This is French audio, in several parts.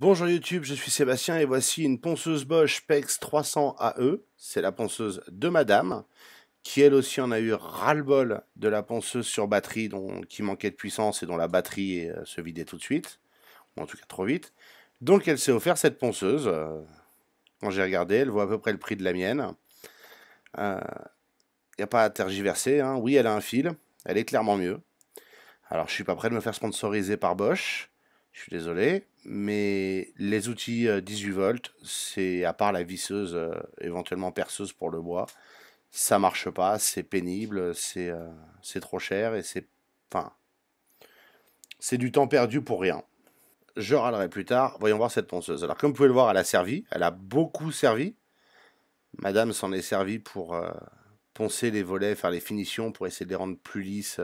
Bonjour YouTube, je suis Sébastien et voici une ponceuse Bosch PEX 300 AE. C'est la ponceuse de madame, qui elle aussi en a eu ras-le-bol de la ponceuse sur batterie qui manquait de puissance et dont la batterie euh, se vidait tout de suite, ou en tout cas trop vite. Donc elle s'est offert cette ponceuse. Euh, quand j'ai regardé, elle vaut à peu près le prix de la mienne. Il euh, n'y a pas à tergiverser, hein. oui elle a un fil, elle est clairement mieux. Alors je suis pas prêt de me faire sponsoriser par Bosch, je suis désolé, mais les outils 18 euh, volts, c'est à part la visseuse, euh, éventuellement perceuse pour le bois, ça marche pas, c'est pénible, c'est euh, trop cher et c'est enfin c'est du temps perdu pour rien. Je râlerai plus tard. Voyons voir cette ponceuse. Alors comme vous pouvez le voir, elle a servi, elle a beaucoup servi. Madame s'en est servi pour poncer les volets, faire les finitions, pour essayer de les rendre plus lisses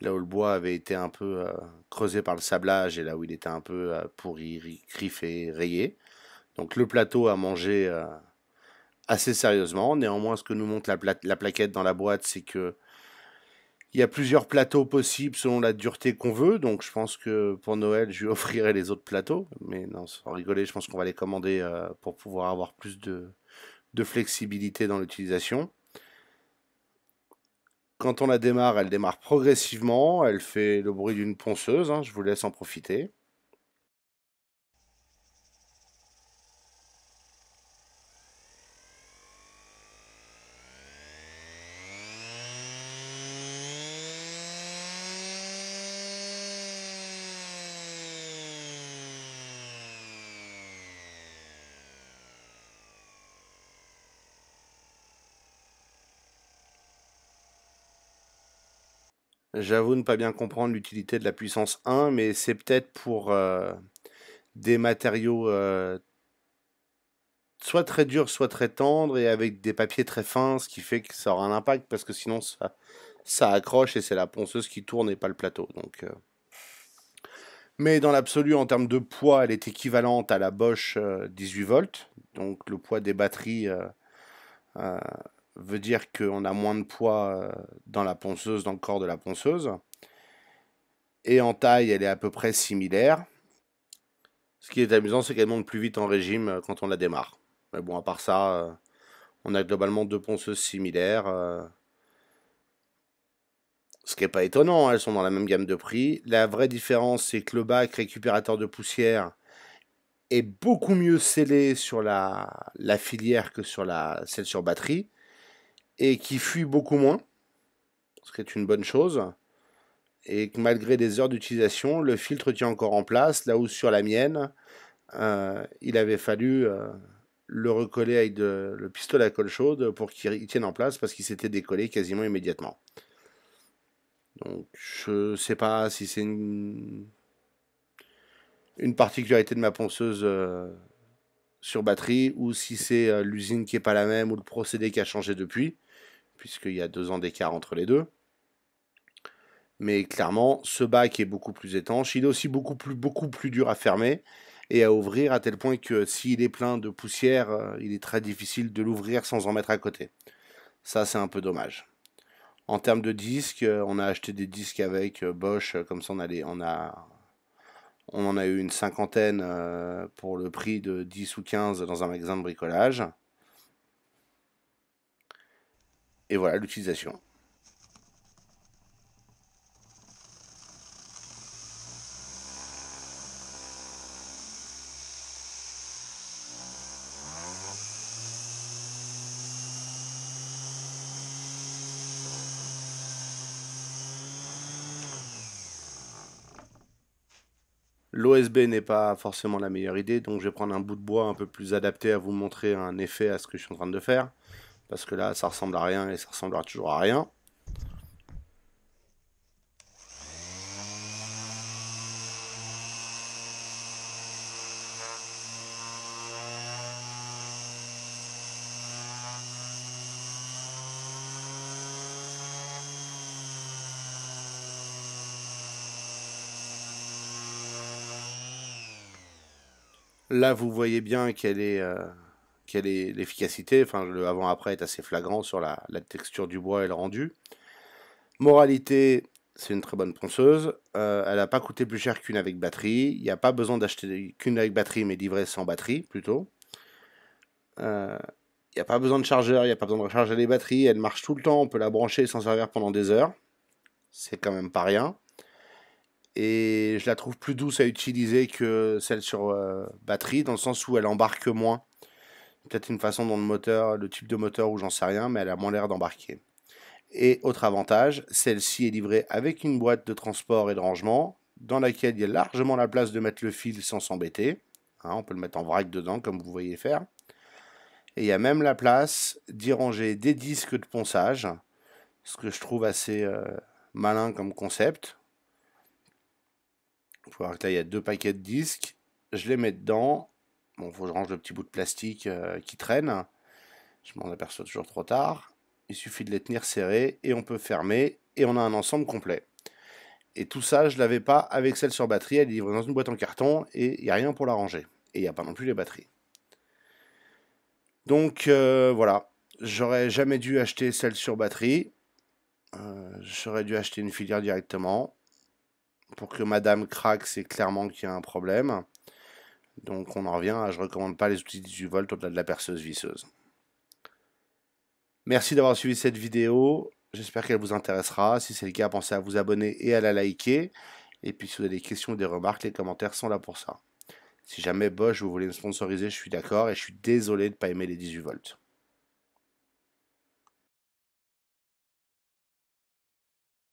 là où le bois avait été un peu euh, creusé par le sablage et là où il était un peu euh, pourri, griffé, rayé. Donc le plateau a mangé euh, assez sérieusement. Néanmoins, ce que nous montre la, la plaquette dans la boîte, c'est que il y a plusieurs plateaux possibles selon la dureté qu'on veut. Donc je pense que pour Noël, je lui offrirai les autres plateaux. Mais non, sans rigoler, je pense qu'on va les commander pour pouvoir avoir plus de flexibilité dans l'utilisation. Quand on la démarre, elle démarre progressivement, elle fait le bruit d'une ponceuse, hein, je vous laisse en profiter. J'avoue ne pas bien comprendre l'utilité de la puissance 1, mais c'est peut-être pour euh, des matériaux euh, soit très durs, soit très tendres, et avec des papiers très fins, ce qui fait que ça aura un impact, parce que sinon ça, ça accroche et c'est la ponceuse qui tourne et pas le plateau. Donc, euh. Mais dans l'absolu, en termes de poids, elle est équivalente à la Bosch 18 volts, donc le poids des batteries veut dire qu'on a moins de poids euh, dans la ponceuse, dans le corps de la ponceuse. Et en taille, elle est à peu près similaire. Ce qui est amusant, c'est qu'elle monte plus vite en régime euh, quand on la démarre. Mais bon, à part ça, euh, on a globalement deux ponceuses similaires. Ce qui n'est pas étonnant, elles sont dans la même gamme de prix. La vraie différence, c'est que le bac récupérateur de poussière est beaucoup mieux scellé sur la, la filière que sur la, celle sur batterie et qui fuit beaucoup moins, ce qui est une bonne chose. Et que malgré des heures d'utilisation, le filtre tient encore en place, là où sur la mienne, euh, il avait fallu euh, le recoller avec le pistolet à colle chaude pour qu'il tienne en place parce qu'il s'était décollé quasiment immédiatement. Donc je sais pas si c'est une, une particularité de ma ponceuse euh, sur batterie ou si c'est l'usine qui est pas la même ou le procédé qui a changé depuis puisqu'il y a deux ans d'écart entre les deux. Mais clairement, ce bac est beaucoup plus étanche. Il est aussi beaucoup plus, beaucoup plus dur à fermer et à ouvrir, à tel point que s'il est plein de poussière, euh, il est très difficile de l'ouvrir sans en mettre à côté. Ça, c'est un peu dommage. En termes de disques, euh, on a acheté des disques avec euh, Bosch, comme ça on, on, en a eu une cinquantaine pour le prix de 10 ou 15 dans un magasin de bricolage. Et voilà l'utilisation. L'OSB n'est pas forcément la meilleure idée, donc je vais prendre un bout de bois un peu plus adapté à vous montrer un effet à ce que je suis en train de faire. Parce que là, ça ressemble à rien et ça ressemblera toujours à rien. Là, vous voyez bien qu'elle est... Euh, quelle est l'efficacité. Enfin, le avant-après est assez flagrant sur la, texture du bois et le rendu. Moralité, c'est une très bonne ponceuse. Euh, elle n'a pas coûté plus cher qu'une avec batterie. Il n'y a pas besoin d'acheter qu'une avec batterie, mais livrée sans batterie plutôt. Euh, il n'y a pas besoin de chargeur, il n'y a pas besoin de recharger les batteries. Elle marche tout le temps, on peut la brancher et s'en servir pendant des heures. C'est quand même pas rien. Et je la trouve plus douce à utiliser que celle sur euh, batterie, dans le sens où elle embarque moins. Peut-être une façon dont le moteur, le type de moteur ou j'en sais rien, mais elle a moins l'air d'embarquer. Et autre avantage, celle-ci est livrée avec une boîte de transport et de rangement, dans laquelle il y a largement la place de mettre le fil sans s'embêter. Hein, on peut le mettre en vrac dedans, comme vous voyez faire. Et il y a même la place d'y ranger des disques de ponçage, ce que je trouve assez euh, malin comme concept. Vous voir que là, il y a deux paquets de disques. Je les mets dedans. Bon, faut que je range le petit bout de plastique euh, qui traîne. Je m'en aperçois toujours trop tard. Il suffit de les tenir serrés et on peut fermer et on a un ensemble complet. Et tout ça, je ne l'avais pas avec celle sur batterie. Elle est livrée dans une boîte en carton et il n'y a rien pour la ranger. Et il n'y a pas non plus les batteries. Donc euh, voilà, j'aurais jamais dû acheter celle sur batterie. Euh, j'aurais dû acheter une filière directement. Pour que madame craque, c'est clairement qu'il y a un problème. Donc on en revient je recommande pas les outils 18 volts au-delà de la perceuse visseuse. Merci d'avoir suivi cette vidéo. J'espère qu'elle vous intéressera. Si c'est le cas, pensez à vous abonner et à la liker. Et puis si vous avez des questions ou des remarques, les commentaires sont là pour ça. Si jamais Bosch vous voulez me sponsoriser, je suis d'accord et je suis désolé de ne pas aimer les 18 volts.